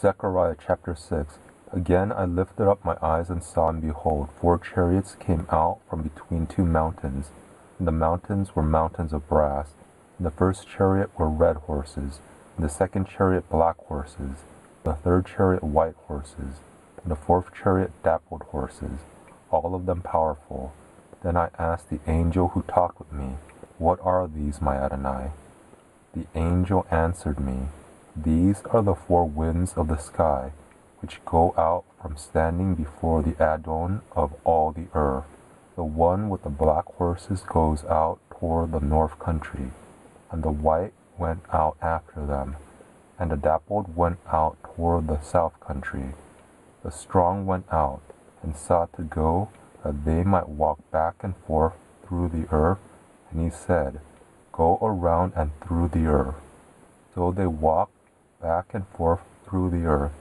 Zechariah chapter 6 Again I lifted up my eyes and saw, and behold, four chariots came out from between two mountains. And the mountains were mountains of brass. In the first chariot were red horses, in the second chariot black horses, the third chariot white horses, in the fourth chariot dappled horses, all of them powerful. Then I asked the angel who talked with me, What are these, my Adonai? The angel answered me, These are the four winds of the sky which go out from standing before the Adon of all the earth. The one with the black horses goes out toward the north country, and the white went out after them, and the dappled went out toward the south country. The strong went out and sought to go that they might walk back and forth through the earth, and he said, Go around and through the earth. So they walked back and forth through the earth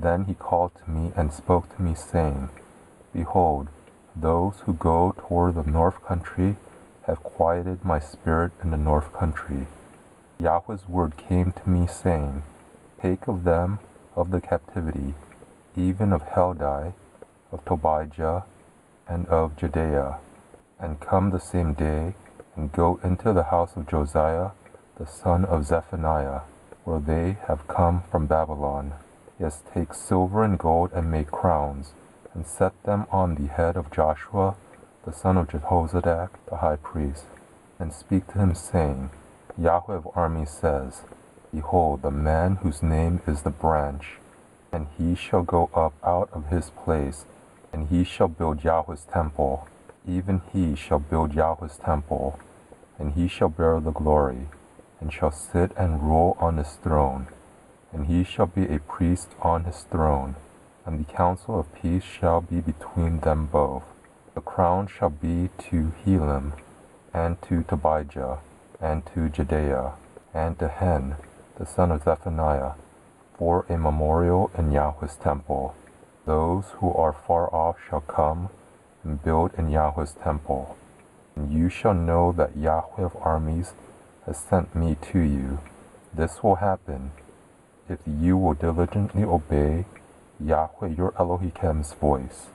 then he called to me and spoke to me, saying, Behold, those who go toward the north country have quieted my spirit in the north country. Yahweh's word came to me, saying, Take of them of the captivity, even of Heldai, of Tobijah, and of Jedaiah, and come the same day, and go into the house of Josiah, the son of Zephaniah, where they have come from Babylon. Yes, take silver and gold and make crowns, and set them on the head of Joshua, the son of Jehozadak, the high priest, and speak to him, saying, Yahweh of armies says, Behold, the man whose name is the branch, and he shall go up out of his place, and he shall build Yahweh's temple, even he shall build Yahweh's temple, and he shall bear the glory, and shall sit and rule on his throne and he shall be a priest on his throne, and the counsel of peace shall be between them both. The crown shall be to Helem, and to Tobijah, and to Jedaiah, and to Hen, the son of Zephaniah, for a memorial in Yahweh's temple. Those who are far off shall come and build in Yahweh's temple. And you shall know that Yahweh of armies has sent me to you. This will happen if you will diligently obey Yahweh your Elohim's voice.